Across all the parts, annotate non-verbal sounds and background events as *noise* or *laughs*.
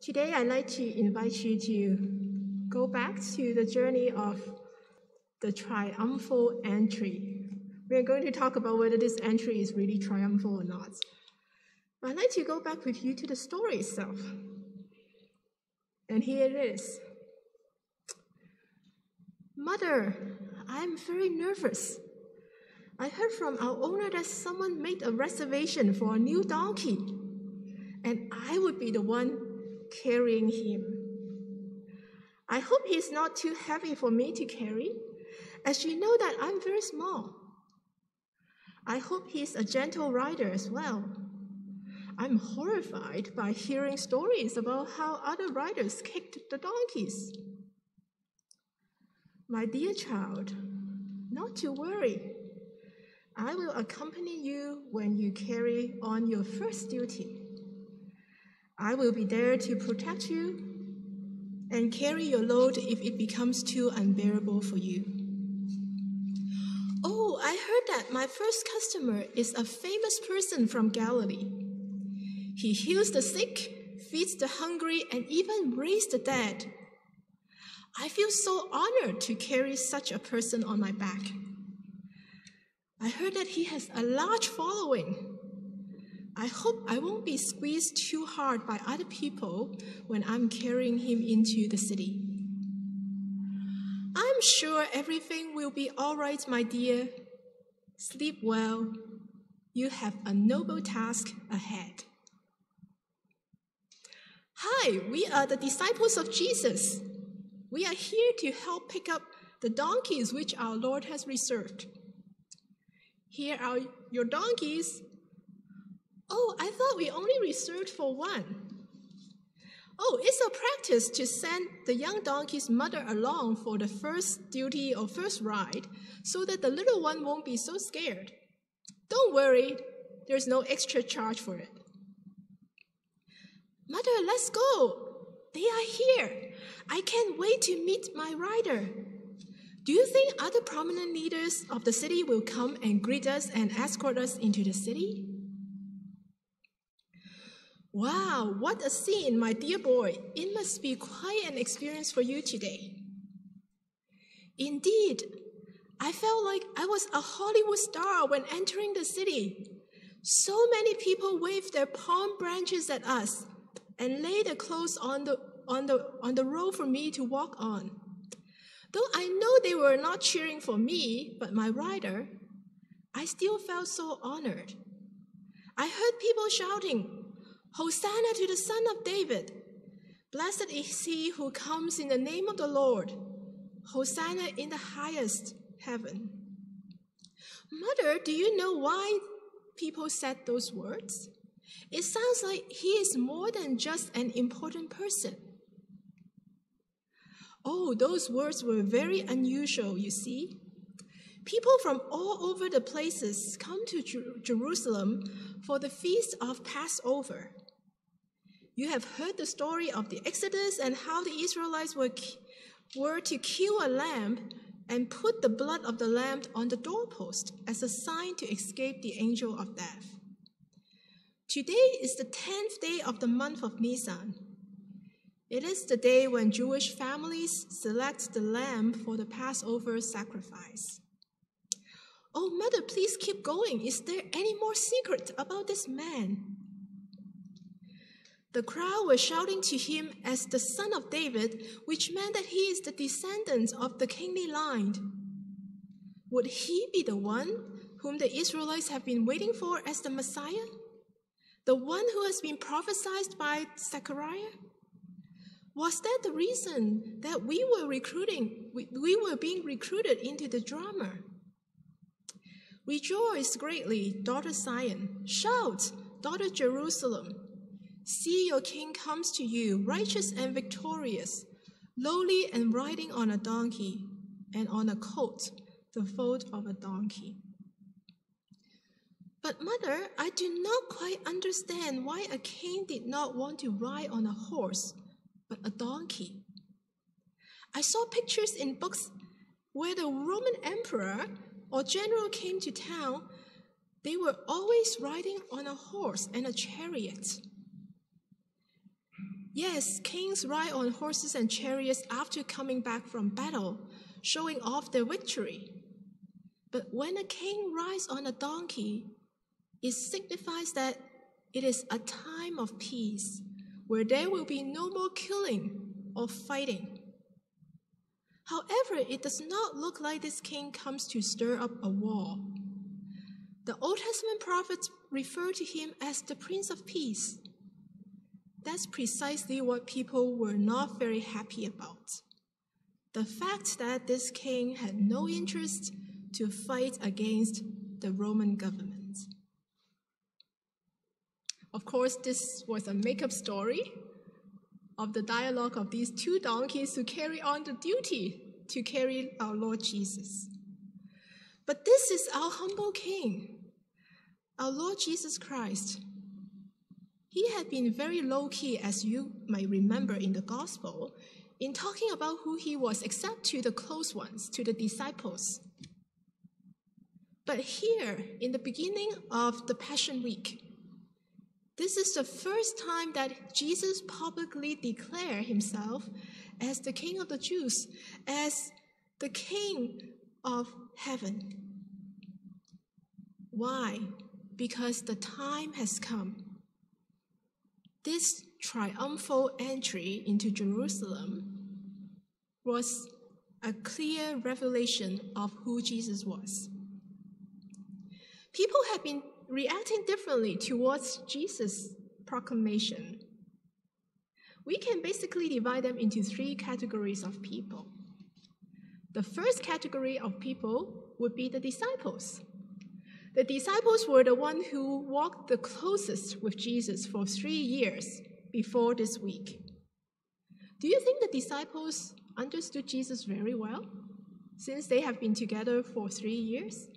Today, I'd like to invite you to go back to the journey of the triumphal entry. We're going to talk about whether this entry is really triumphal or not. I'd like to go back with you to the story itself. And here it is Mother, I'm very nervous. I heard from our owner that someone made a reservation for a new donkey, and I would be the one carrying him. I hope he's not too heavy for me to carry, as you know that I'm very small. I hope he's a gentle rider as well. I'm horrified by hearing stories about how other riders kicked the donkeys. My dear child, not to worry. I will accompany you when you carry on your first duty. I will be there to protect you and carry your load if it becomes too unbearable for you. Oh, I heard that my first customer is a famous person from Galilee. He heals the sick, feeds the hungry, and even raised the dead. I feel so honored to carry such a person on my back. I heard that he has a large following I hope I won't be squeezed too hard by other people when I'm carrying him into the city. I'm sure everything will be all right, my dear. Sleep well. You have a noble task ahead. Hi, we are the disciples of Jesus. We are here to help pick up the donkeys which our Lord has reserved. Here are your donkeys. Oh, I thought we only reserved for one. Oh, it's a practice to send the young donkey's mother along for the first duty or first ride so that the little one won't be so scared. Don't worry, there's no extra charge for it. Mother, let's go. They are here. I can't wait to meet my rider. Do you think other prominent leaders of the city will come and greet us and escort us into the city? Wow, what a scene, my dear boy. It must be quite an experience for you today. Indeed, I felt like I was a Hollywood star when entering the city. So many people waved their palm branches at us and laid their clothes on the, on, the, on the road for me to walk on. Though I know they were not cheering for me, but my rider, I still felt so honored. I heard people shouting, Hosanna to the Son of David. Blessed is he who comes in the name of the Lord. Hosanna in the highest heaven. Mother, do you know why people said those words? It sounds like he is more than just an important person. Oh, those words were very unusual, you see. People from all over the places come to Jer- Jerusalem for the feast of Passover. You have heard the story of the Exodus and how the Israelites were, were to kill a lamb and put the blood of the lamb on the doorpost as a sign to escape the angel of death. Today is the 10th day of the month of Nisan. It is the day when Jewish families select the lamb for the Passover sacrifice. Oh, mother, please keep going. Is there any more secret about this man? The crowd was shouting to him as the son of David, which meant that he is the descendant of the kingly line. Would he be the one whom the Israelites have been waiting for as the Messiah? The one who has been prophesied by Zechariah? Was that the reason that we were recruiting, we were being recruited into the drama? Rejoice greatly, daughter Zion. Shout, daughter Jerusalem. See, your king comes to you, righteous and victorious, lowly and riding on a donkey, and on a colt, the foal of a donkey. But, mother, I do not quite understand why a king did not want to ride on a horse, but a donkey. I saw pictures in books where the Roman emperor or general came to town, they were always riding on a horse and a chariot. Yes, kings ride on horses and chariots after coming back from battle, showing off their victory. But when a king rides on a donkey, it signifies that it is a time of peace where there will be no more killing or fighting. However, it does not look like this king comes to stir up a war. The Old Testament prophets refer to him as the Prince of Peace. That's precisely what people were not very happy about. The fact that this king had no interest to fight against the Roman government. Of course, this was a make up story of the dialogue of these two donkeys who carry on the duty to carry our Lord Jesus. But this is our humble King, our Lord Jesus Christ. He had been very low key, as you might remember in the Gospel, in talking about who he was, except to the close ones, to the disciples. But here, in the beginning of the Passion Week, this is the first time that Jesus publicly declared himself as the King of the Jews, as the King of heaven. Why? Because the time has come. This triumphal entry into Jerusalem was a clear revelation of who Jesus was. People have been reacting differently towards Jesus' proclamation. We can basically divide them into three categories of people. The first category of people would be the disciples. The disciples were the ones who walked the closest with Jesus for three years before this week. Do you think the disciples understood Jesus very well since they have been together for three years?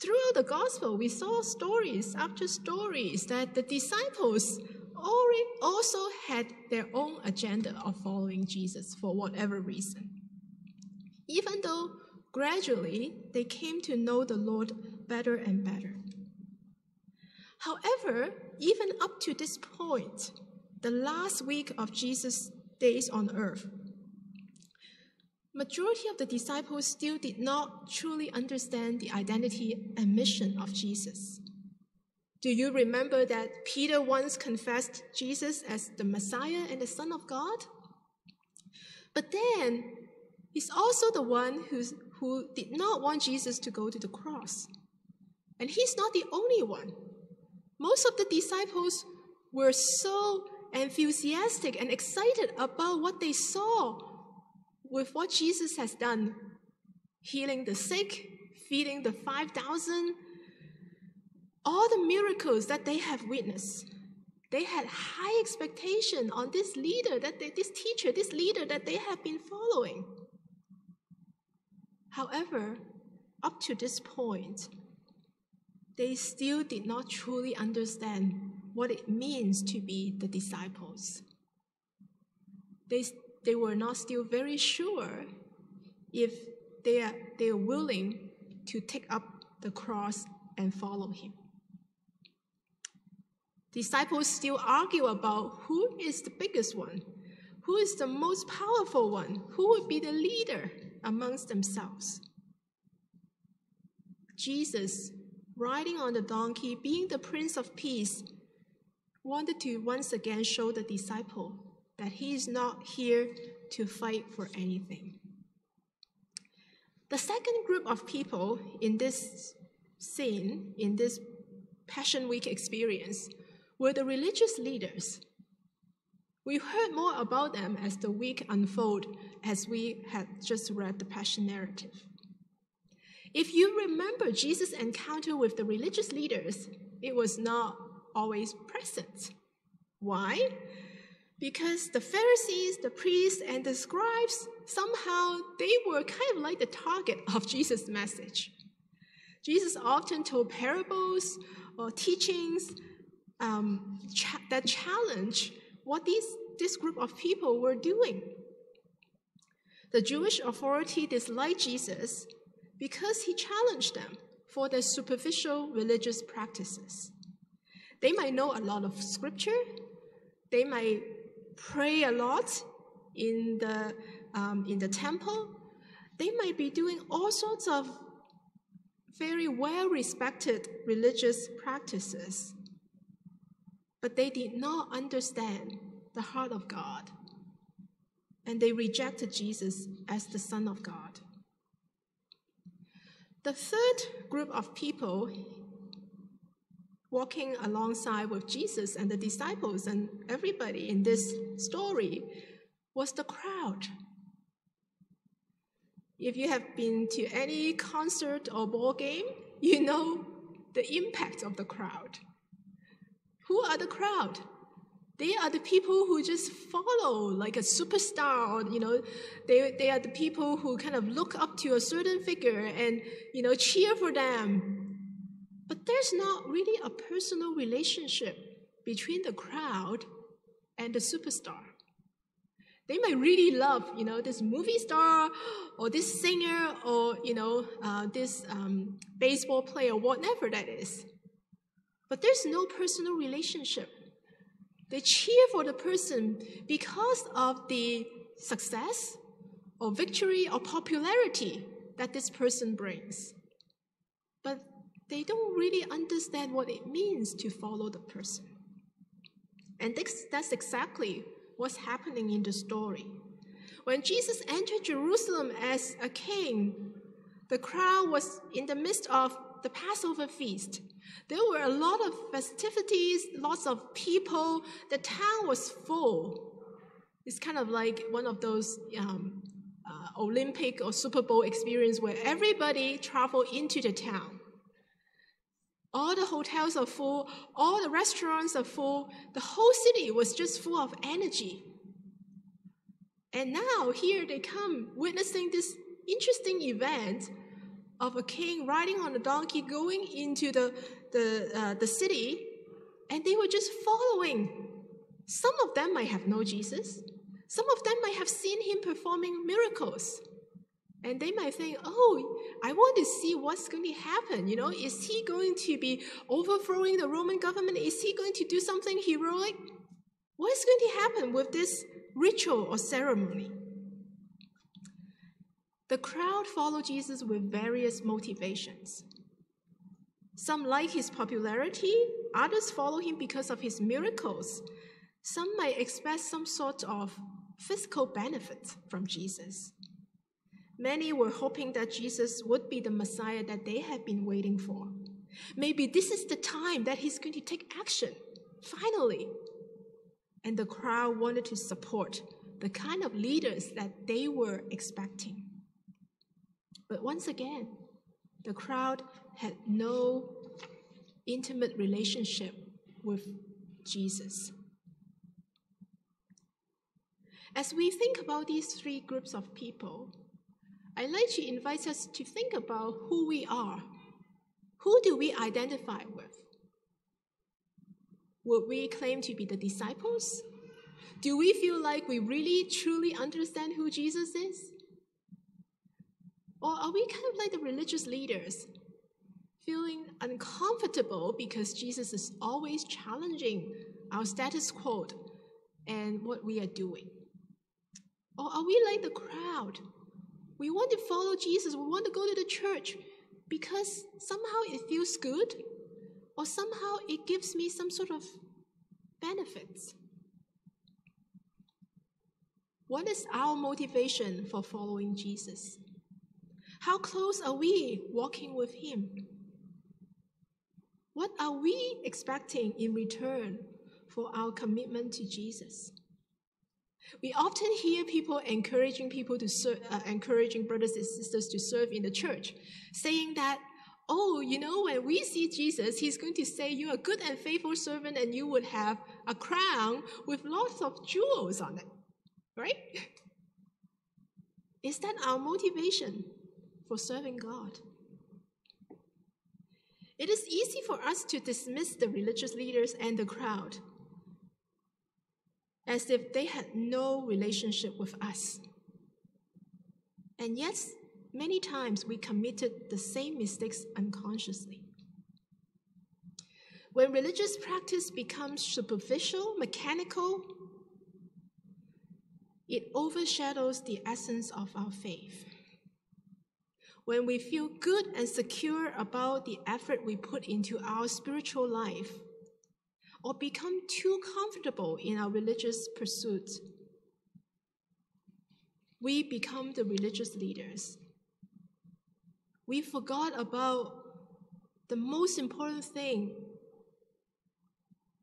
Throughout the gospel, we saw stories after stories that the disciples also had their own agenda of following Jesus for whatever reason. Even though gradually they came to know the Lord better and better. However, even up to this point, the last week of Jesus' days on earth, majority of the disciples still did not truly understand the identity and mission of Jesus. Do you remember that Peter once confessed Jesus as the Messiah and the Son of God? But then, he's also the one who's, who did not want Jesus to go to the cross. And he's not the only one. Most of the disciples were so enthusiastic and excited about what they saw with what Jesus has done healing the sick, feeding the 5,000, all the miracles that they have witnessed. They had high expectation on this leader, that they, this teacher, this leader that they have been following. However, up to this point, they still did not truly understand what it means to be the disciples. They they were not still very sure if they are, they are willing to take up the cross and follow him. Disciples still argue about who is the biggest one, who is the most powerful one, who would be the leader amongst themselves. Jesus, riding on the donkey, being the Prince of Peace, wanted to once again show the disciple that he is not here to fight for anything. The second group of people in this scene, in this Passion Week experience, were the religious leaders. We heard more about them as the week unfolded, as we had just read the Passion narrative. If you remember Jesus' encounter with the religious leaders, it was not always present. Why? because the Pharisees, the priests, and the scribes somehow they were kind of like the target *laughs* of Jesus' message. Jesus often told parables or teachings um, cha- that challenge what these, this group of people were doing. The Jewish authority disliked Jesus because he challenged them for their superficial religious practices. They might know a lot of scripture, They might pray a lot in the, um, in the temple. They might be doing all sorts of very well respected religious practices. But they did not understand the heart of God. And they rejected Jesus as the Son of God. The third group of people walking alongside with Jesus and the disciples and everybody in this story was the crowd. If you have been to any concert or ball game, you know the impact of the crowd. Who are the crowd? They are the people who just follow like a superstar, or you know, they, they are the people who kind of look up to a certain figure and you know cheer for them but there's not really a personal relationship between the crowd and the superstar. They might really love, you know, this movie star or this singer or, you know, uh, this um, baseball player, whatever that is. But there's no personal relationship. They cheer for the person because of the success or victory or popularity that this person brings. But they don't really understand what it means to follow the person. And that's exactly what's happening in the story. When Jesus entered Jerusalem as a king, the crowd was in the midst of the Passover feast. There were a lot of festivities, lots of people. The town was full. It's kind of like one of those um, uh, Olympic or Super Bowl experience where everybody traveled into the town. All the hotels are full, all the restaurants are full, the whole city was just full of energy. And now here they come witnessing this interesting event of a king riding on a donkey going into the, the, uh, the city, and they were just following. Some of them might have known Jesus, some of them might have seen him performing miracles. And they might think, oh, I want to see what's going to happen. You know, is he going to be overthrowing the Roman government? Is he going to do something heroic? What is going to happen with this ritual or ceremony? The crowd followed Jesus with various motivations. Some like his popularity, others follow him because of his miracles. Some might expect some sort of physical benefit from Jesus. Many were hoping that Jesus would be the Messiah that they had been waiting for. Maybe this is the time that he's going to take action, finally. And the crowd wanted to support the kind of leaders that they were expecting. But once again, the crowd had no intimate relationship with Jesus. As we think about these three groups of people, I'd like to invite us to think about who we are. Who do we identify with? Would we claim to be the disciples? Do we feel like we really truly understand who Jesus is? Or are we kind of like the religious leaders, feeling uncomfortable because Jesus is always challenging our status quo and what we are doing? Or are we like the crowd we want to follow Jesus. We want to go to the church because somehow it feels good or somehow it gives me some sort of benefits. What is our motivation for following Jesus? How close are we walking with Him? What are we expecting in return for our commitment to Jesus? We often hear people encouraging people to serve, uh, encouraging brothers and sisters to serve in the church, saying that, oh, you know, when we see Jesus, he's going to say, You're a good and faithful servant, and you would have a crown with lots of jewels on it. Right? Is that our motivation for serving God? It is easy for us to dismiss the religious leaders and the crowd as if they had no relationship with us. And yet, many times we committed the same mistakes unconsciously. When religious practice becomes superficial, mechanical, it overshadows the essence of our faith. When we feel good and secure about the effort we put into our spiritual life, or become too comfortable in our religious pursuits, we become the religious leaders. We forgot about the most important thing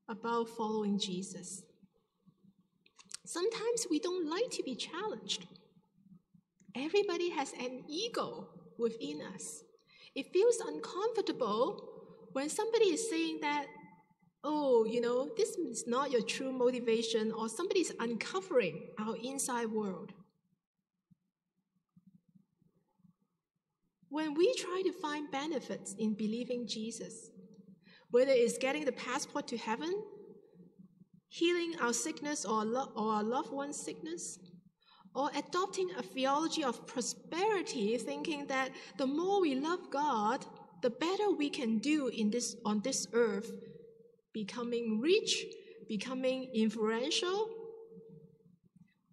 about following Jesus. Sometimes we don't like to be challenged. Everybody has an ego within us. It feels uncomfortable when somebody is saying that, oh, you know, this is not your true motivation, or somebody is uncovering our inside world. When we try to find benefits in believing Jesus, whether it's getting the passport to heaven, healing our sickness or, lo- or our loved one's sickness, or adopting a theology of prosperity, thinking that the more we love God, the better we can do in this, on this earth, becoming rich, becoming influential,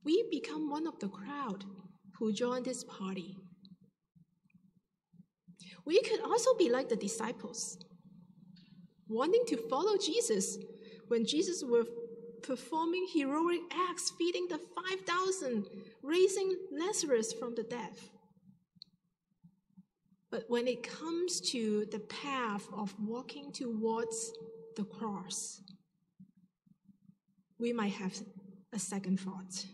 we become one of the crowd who join this party. We could also be like the disciples, wanting to follow Jesus when Jesus was performing heroic acts, feeding the 5,000, raising Lazarus from the dead. But when it comes to the path of walking towards the cross, we might have a second thought.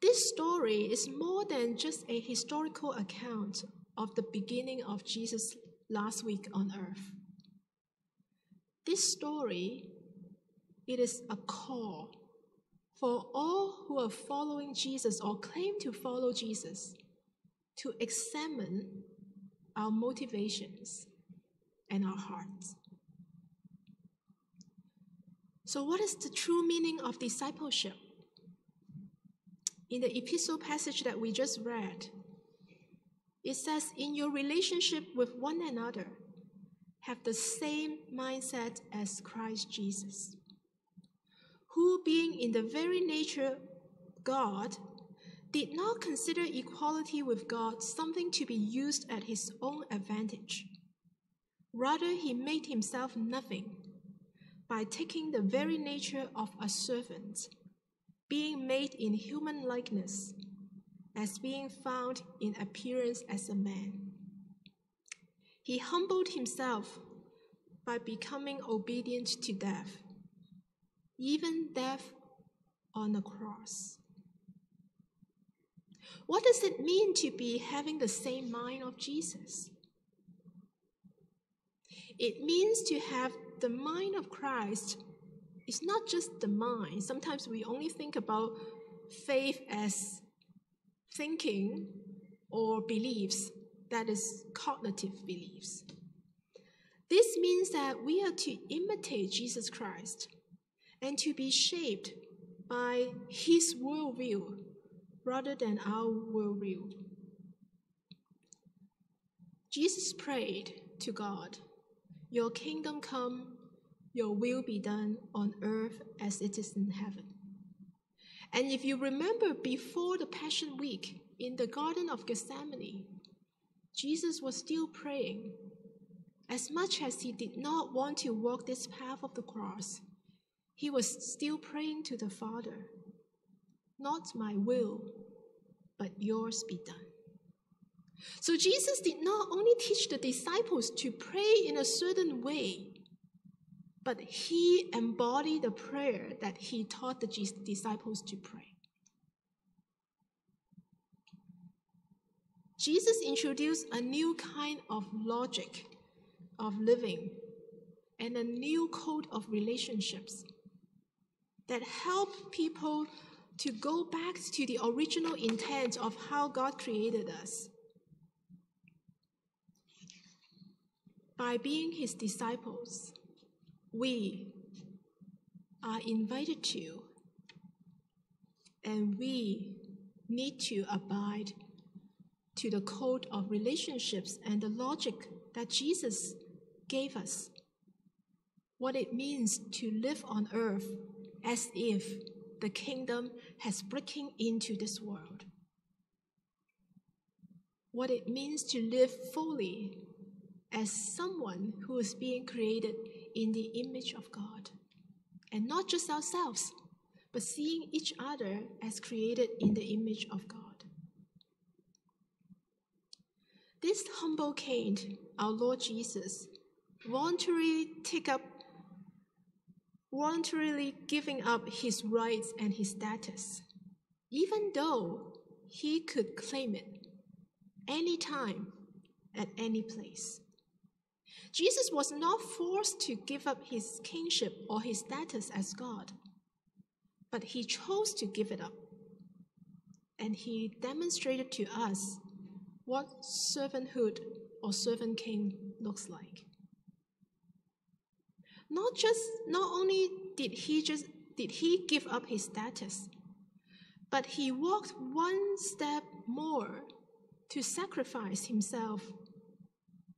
This story is more than just a historical account of the beginning of Jesus' last week on earth. This story, it is a call for all who are following Jesus or claim to follow Jesus to examine our motivations and our hearts. So, what is the true meaning of discipleship? In the epistle passage that we just read, it says, In your relationship with one another, have the same mindset as Christ Jesus, who, being in the very nature God, did not consider equality with God something to be used at his own advantage. Rather, he made himself nothing by taking the very nature of a servant being made in human likeness, as being found in appearance as a man. He humbled himself by becoming obedient to death, even death on the cross. What does it mean to be having the same mind of Jesus? It means to have the mind of Christ it's not just the mind. Sometimes we only think about faith as thinking or beliefs, that is, cognitive beliefs. This means that we are to imitate Jesus Christ and to be shaped by his worldview rather than our worldview. Jesus prayed to God, Your kingdom come, your will be done on earth as it is in heaven. And if you remember before the Passion Week in the Garden of Gethsemane, Jesus was still praying. As much as he did not want to walk this path of the cross, he was still praying to the Father, Not my will, but yours be done. So Jesus did not only teach the disciples to pray in a certain way, but he embodied the prayer that he taught the disciples to pray. Jesus introduced a new kind of logic of living and a new code of relationships that help people to go back to the original intent of how God created us. By being his disciples, we are invited to, and we need to abide to the code of relationships and the logic that Jesus gave us what it means to live on earth as if the kingdom has breaking into this world. What it means to live fully as someone who is being created in the image of God. And not just ourselves, but seeing each other as created in the image of God. This humble King, our Lord Jesus, voluntarily take up voluntarily giving up his rights and his status, even though he could claim it any time, at any place. Jesus was not forced to give up his kingship or his status as God, but he chose to give it up. And he demonstrated to us what servanthood or servant king looks like. Not just not only did he just did he give up his status, but he walked one step more to sacrifice himself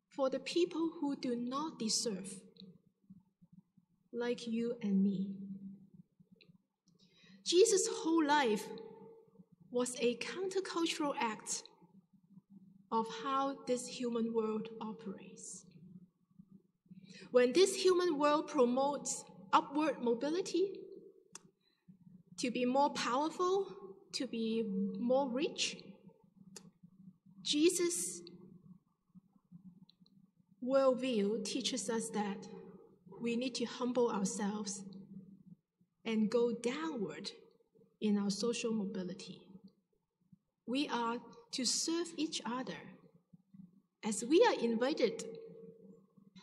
for the people who do not deserve, like you and me. Jesus' whole life was a countercultural act of how this human world operates. When this human world promotes upward mobility, to be more powerful, to be more rich, Jesus' worldview teaches us that we need to humble ourselves and go downward in our social mobility. We are to serve each other as we are invited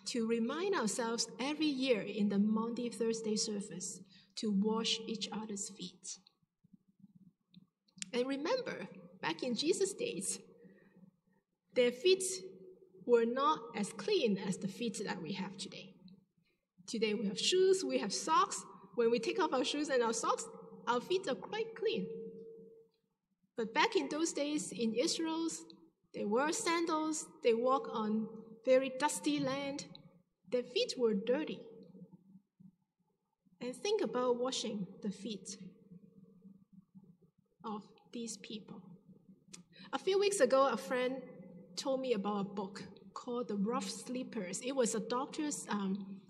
to remind ourselves every year in the Maundy Thursday service to wash each other's feet. And remember, back in Jesus' days, their feet were not as clean as the feet that we have today. Today we have shoes, we have socks. When we take off our shoes and our socks, our feet are quite clean. But back in those days in Israel, they wore sandals, they walk on very dusty land, their feet were dirty. And think about washing the feet of these people. A few weeks ago, a friend told me about a book called The Rough Sleepers. It was a doctor's um,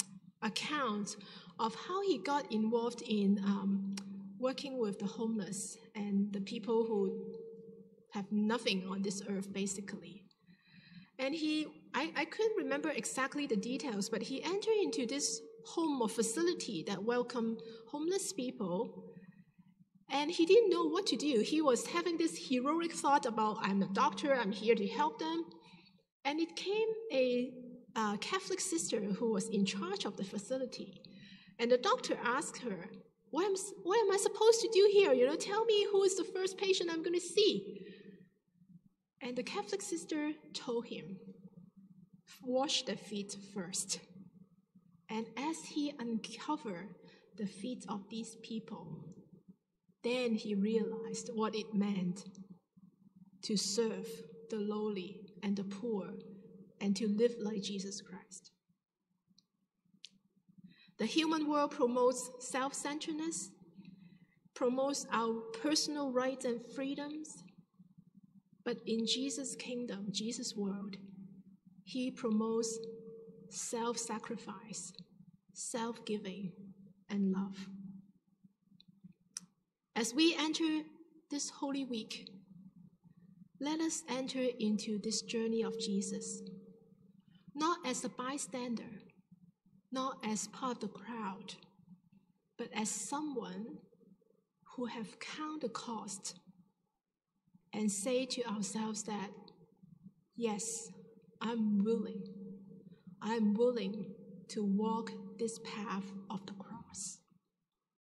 account of how he got involved in um, working with the homeless and the people who have nothing on this earth, basically. And he, I, I couldn't remember exactly the details, but he entered into this home or facility that welcomed homeless people. And he didn't know what to do. He was having this heroic thought about, I'm a doctor, I'm here to help them. And it came a, a Catholic sister who was in charge of the facility. And the doctor asked her, what am, what am I supposed to do here? You know, tell me who is the first patient I'm going to see. And the Catholic sister told him, wash the feet first. And as he uncovered the feet of these people, then he realized what it meant to serve the lowly and the poor and to live like Jesus Christ. The human world promotes self centeredness, promotes our personal rights and freedoms. But in Jesus' kingdom, Jesus' world, he promotes self sacrifice, self giving, and love. As we enter this Holy Week, let us enter into this journey of Jesus, not as a bystander, not as part of the crowd, but as someone who have count the cost and say to ourselves that, yes, I'm willing. I'm willing to walk this path of the cross.